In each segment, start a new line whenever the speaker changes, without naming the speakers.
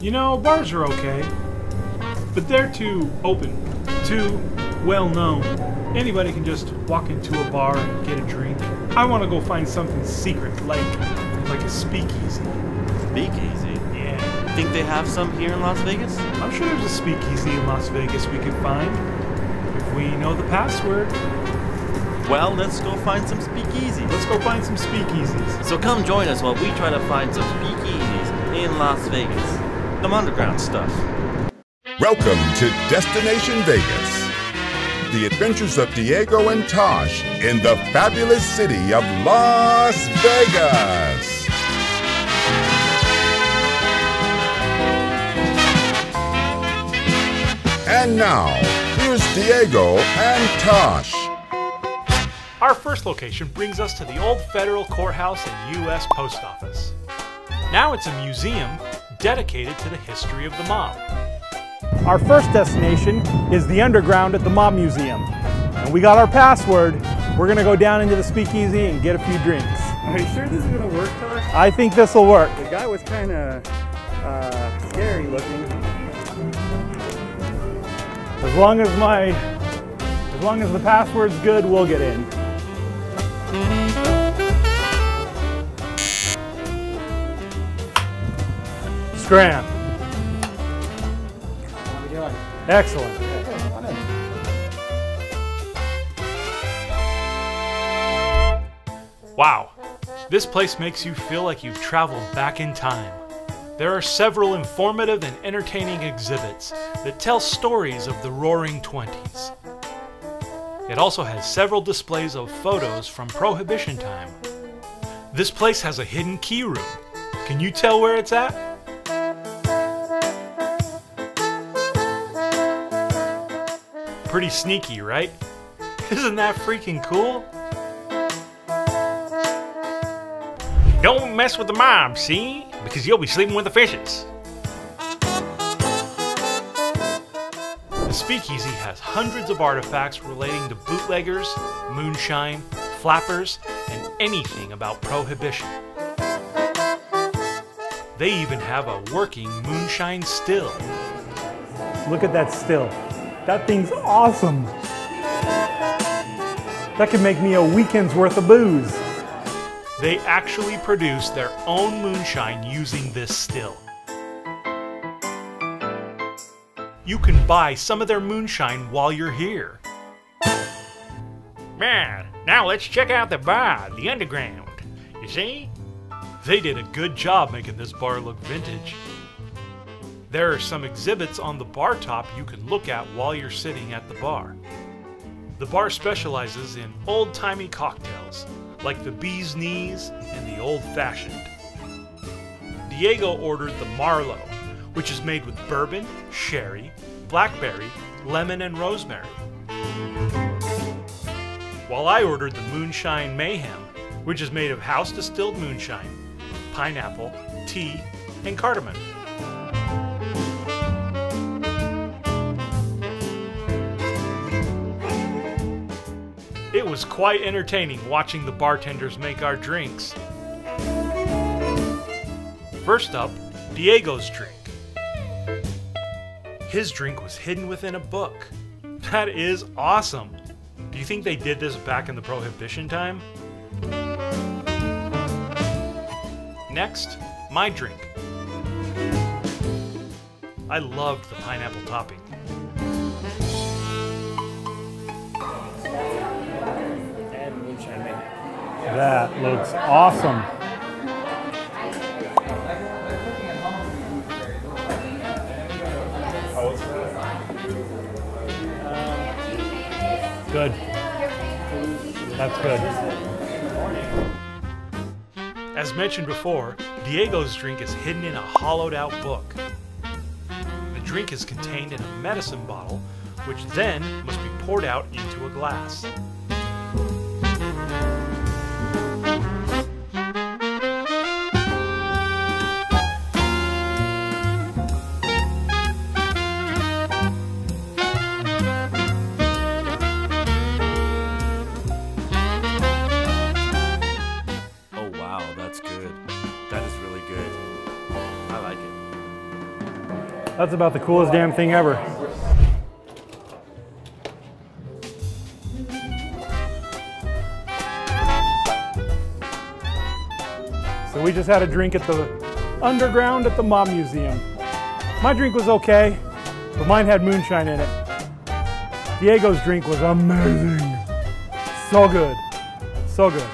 You know, bars are okay, but they're too open, too well known. Anybody can just walk into a bar and get a drink. I want to go find something secret, like like a speakeasy.
Speakeasy?
Yeah.
Think they have some here in Las Vegas?
I'm sure there's a speakeasy in Las Vegas we could find if we know the password.
Well, let's go find some speakeasies.
Let's go find some speakeasies.
So come join us while we try to find some speakeasies in Las Vegas. Some underground stuff.
Welcome to Destination Vegas. The adventures of Diego and Tosh in the fabulous city of Las Vegas. And now, here's Diego and Tosh.
Our first location brings us to the old federal courthouse and U.S. Post Office. Now it's a museum dedicated to the history of the mob.
Our first destination is the underground at the Mob Museum. And we got our password. We're gonna go down into the speakeasy and get a few drinks.
Are you sure this is gonna work, Tosh?
I think this will work.
The guy was kind of uh, scary looking.
As long as my, as long as the password's good, we'll get in. Scram.
How we doing?
Excellent.
Wow, this place makes you feel like you've traveled back in time. There are several informative and entertaining exhibits that tell stories of the roaring 20s. It also has several displays of photos from Prohibition time. This place has a hidden key room. Can you tell where it's at? Pretty sneaky, right? Isn't that freaking cool? Don't mess with the mob, see? Because you'll be sleeping with the fishes. The Speakeasy has hundreds of artifacts relating to bootleggers, moonshine, flappers, and anything about prohibition. They even have a working moonshine still.
Look at that still. That thing's awesome. That could make me a weekend's worth of booze.
They actually produce their own moonshine using this still. You can buy some of their moonshine while you're here. Man, now let's check out the bar, the underground. You see? They did a good job making this bar look vintage. There are some exhibits on the bar top you can look at while you're sitting at the bar. The bar specializes in old timey cocktails, like the bee's knees and the old fashioned. Diego ordered the Marlowe, which is made with bourbon, sherry, blackberry, lemon, and rosemary. While I ordered the Moonshine Mayhem, which is made of house distilled moonshine, pineapple, tea, and cardamom. Was quite entertaining watching the bartenders make our drinks. First up, Diego's drink. His drink was hidden within a book. That is awesome. Do you think they did this back in the Prohibition time? Next, my drink. I loved the pineapple topping.
That looks awesome. Good. That's good.
As mentioned before, Diego's drink is hidden in a hollowed out book. The drink is contained in a medicine bottle, which then must be poured out into a glass.
That's
about the coolest damn thing ever. So we just had a drink at the underground at the Mob Museum. My drink was okay, but mine had moonshine in it. Diego's drink was amazing. So good. So good.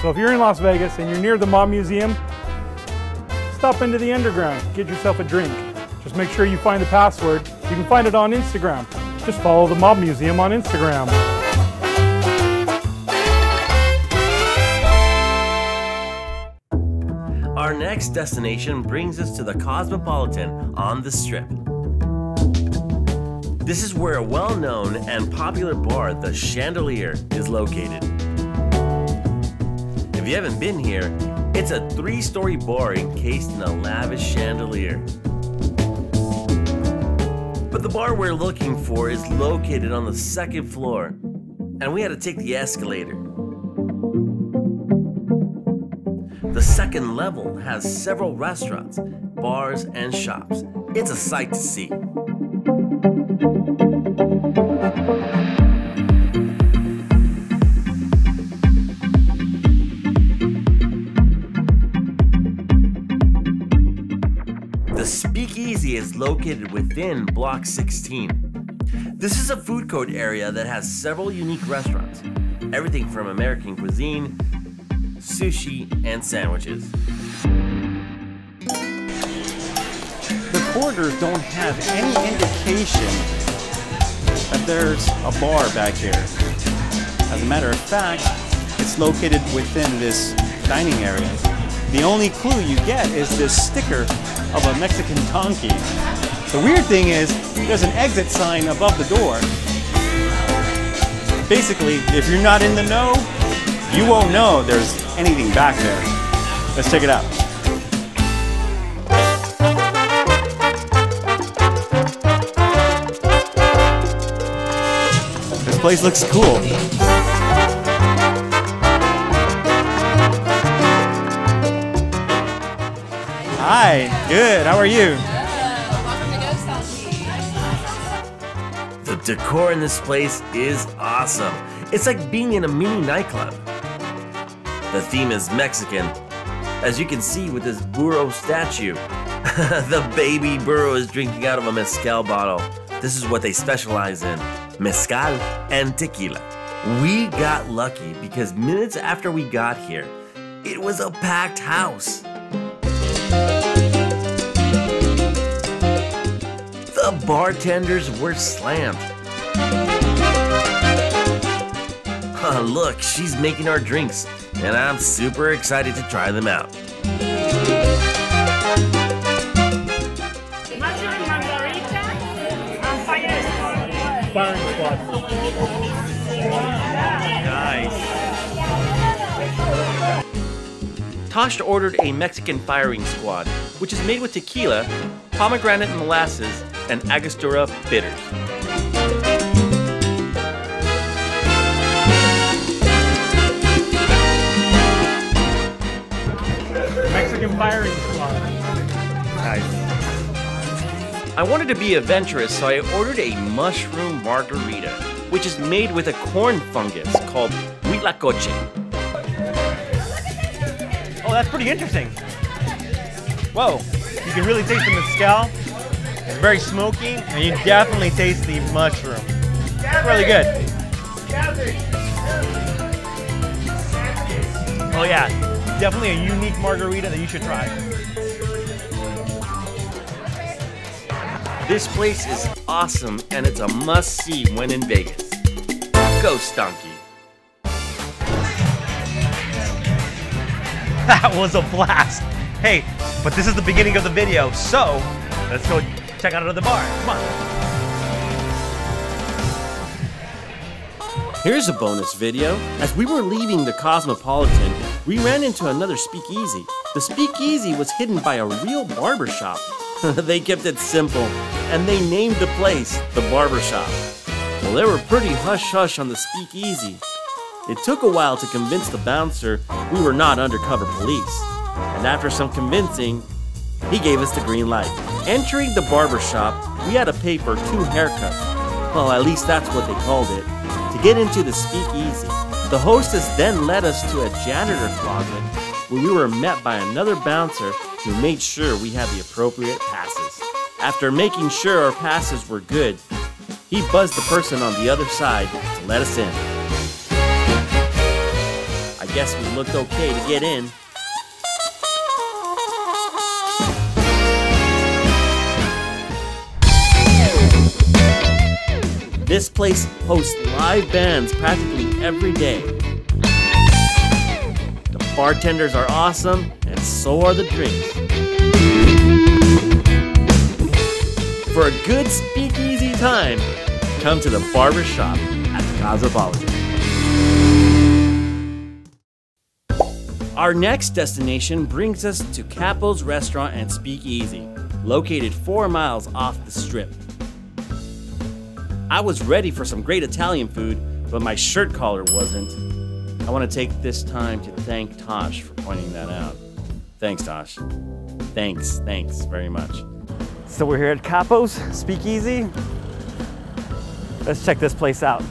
So if you're in Las Vegas and you're near the Mob Museum, stop into the underground, get yourself a drink. Just make sure you find the password. You can find it on Instagram. Just follow the Mob Museum on Instagram.
Our next destination brings us to the Cosmopolitan on the Strip. This is where a well known and popular bar, the Chandelier, is located. If you haven't been here, it's a three story bar encased in a lavish chandelier. The bar we're looking for is located on the second floor, and we had to take the escalator. The second level has several restaurants, bars, and shops. It's a sight to see. Located within Block 16. This is a food court area that has several unique restaurants, everything from American cuisine, sushi, and sandwiches.
The corridors don't have any indication that there's a bar back here. As a matter of fact, it's located within this dining area. The only clue you get is this sticker of a Mexican donkey. The weird thing is, there's an exit sign above the door. Basically, if you're not in the know, you won't know there's anything back there. Let's check it out. This place looks cool. Hi, good. How are you?
Decor in this place is awesome. It's like being in a mini nightclub. The theme is Mexican, as you can see with this burro statue. the baby burro is drinking out of a mezcal bottle. This is what they specialize in mezcal and tequila. We got lucky because minutes after we got here, it was a packed house. The bartenders were slammed. Huh, look, she's making our drinks, and I'm super excited to try them out.
Squad.
Tosh ordered a Mexican firing squad, which is made with tequila, pomegranate molasses, and Angostura bitters.
Mexican firing squad. Nice.
I wanted to be adventurous, so I ordered a mushroom margarita, which is made with a corn fungus called huitlacoche.
Oh, that's pretty interesting. Whoa, you can really taste the mezcal. It's very smoky, and you definitely taste the mushroom. It's Really good. Oh yeah, definitely a unique margarita that you should try.
This place is awesome, and it's a must-see when in Vegas. Ghost Donkey!
That was a blast. Hey, but this is the beginning of the video, so let's go check out another bar. Come on.
Here's a bonus video. As we were leaving the Cosmopolitan, we ran into another speakeasy. The speakeasy was hidden by a real barber shop. they kept it simple, and they named the place the barber shop. Well, they were pretty hush-hush on the speakeasy. It took a while to convince the bouncer we were not undercover police. And after some convincing, He gave us the green light. Entering the barber shop, we had to pay for two haircuts. Well, at least that's what they called it. To get into the speakeasy, the hostess then led us to a janitor closet where we were met by another bouncer who made sure we had the appropriate passes. After making sure our passes were good, he buzzed the person on the other side to let us in. I guess we looked okay to get in. This place hosts live bands practically every day. The bartenders are awesome, and so are the drinks. For a good speakeasy time, come to the barber shop at the Cosmopolitan. Our next destination brings us to Capo's Restaurant and Speakeasy, located four miles off the strip. I was ready for some great Italian food, but my shirt collar wasn't. I want to take this time to thank Tosh for pointing that out. Thanks, Tosh. Thanks, thanks very much.
So we're here at Capo's Speakeasy. Let's check this place out.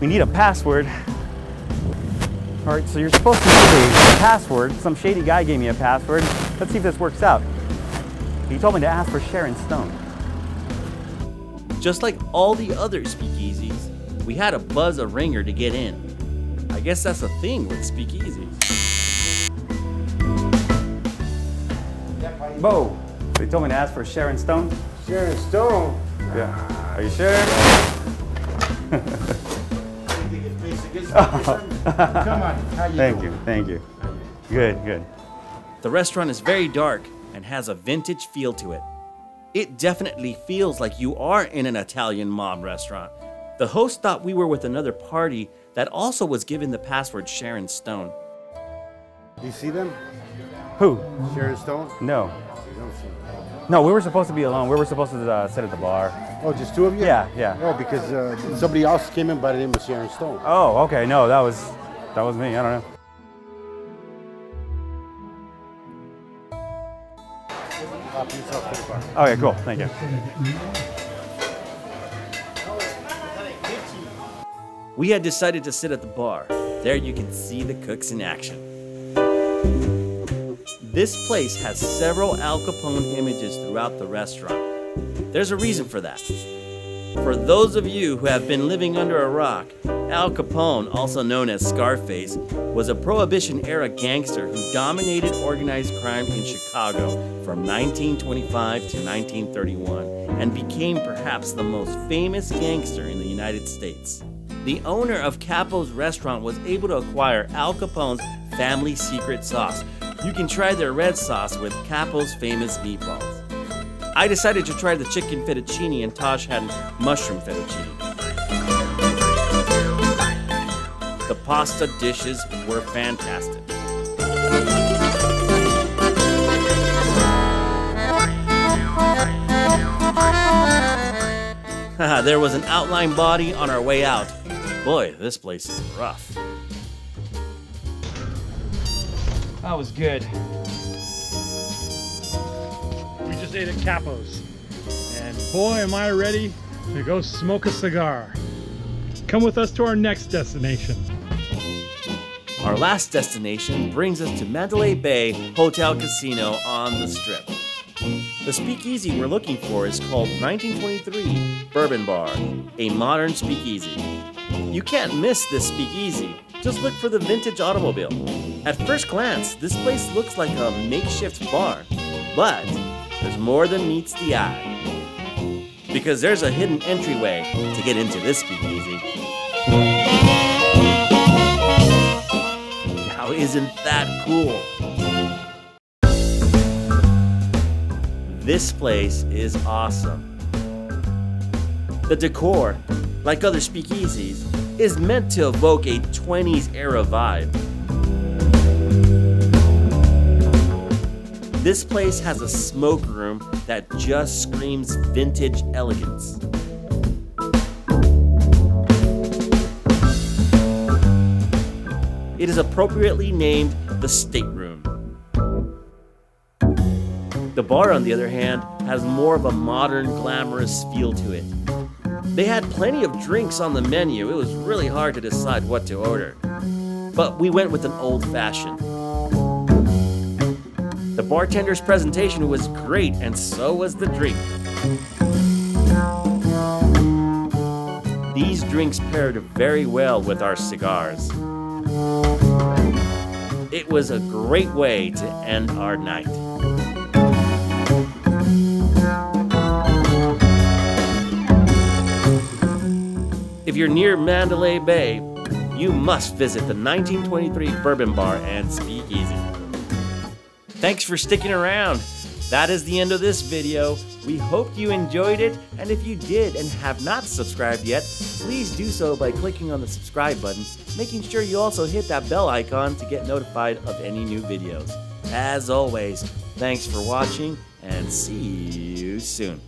We need a password. All right, so you're supposed to give a password. Some shady guy gave me a password. Let's see if this works out. He told me to ask for Sharon Stone.
Just like all the other speakeasies, we had to buzz a ringer to get in. I guess that's a thing with speakeasies.
Bo, they told me to ask for Sharon Stone.
Sharon Stone.
Yeah. Are you sure?
Come on, how you
Thank
doing?
you, thank you. Good, good.
The restaurant is very dark and has a vintage feel to it. It definitely feels like you are in an Italian mob restaurant. The host thought we were with another party that also was given the password Sharon Stone.
Do you see them?
Who?
Sharon Stone?
No.
You don't see them.
No, we were supposed to be alone. We were supposed to uh, sit at the bar.
Oh, just two of you?
Yeah, yeah.
Oh, because uh, somebody else came in by the name of Sharon Stone.
Oh, okay. No, that was that was me. I don't know. Okay, cool. Thank you.
We had decided to sit at the bar. There you can see the cooks in action. This place has several Al Capone images throughout the restaurant. There's a reason for that. For those of you who have been living under a rock, Al Capone, also known as Scarface, was a Prohibition era gangster who dominated organized crime in Chicago from 1925 to 1931 and became perhaps the most famous gangster in the United States. The owner of Capo's restaurant was able to acquire Al Capone's family secret sauce. You can try their red sauce with Capo's famous meatballs. I decided to try the chicken fettuccine and Tosh had mushroom fettuccine. The pasta dishes were fantastic. there was an outline body on our way out. Boy, this place is rough.
That was good. We just ate at Capo's. And boy, am I ready to go smoke a cigar. Come with us to our next destination.
Our last destination brings us to Mandalay Bay Hotel Casino on the Strip. The speakeasy we're looking for is called 1923 Bourbon Bar, a modern speakeasy. You can't miss this speakeasy. Just look for the vintage automobile. At first glance, this place looks like a makeshift bar, but there's more than meets the eye. Because there's a hidden entryway to get into this speakeasy. Now, isn't that cool? This place is awesome. The decor, like other speakeasies, is meant to evoke a 20s era vibe. This place has a smoke room that just screams vintage elegance. It is appropriately named the stateroom. The bar, on the other hand, has more of a modern, glamorous feel to it. They had plenty of drinks on the menu, it was really hard to decide what to order. But we went with an old fashioned. The bartender's presentation was great, and so was the drink. These drinks paired very well with our cigars. It was a great way to end our night. If you're near Mandalay Bay, you must visit the 1923 Bourbon Bar and Speakeasy. Thanks for sticking around. That is the end of this video. We hope you enjoyed it, and if you did and have not subscribed yet, please do so by clicking on the subscribe button, making sure you also hit that bell icon to get notified of any new videos. As always, thanks for watching, and see you soon.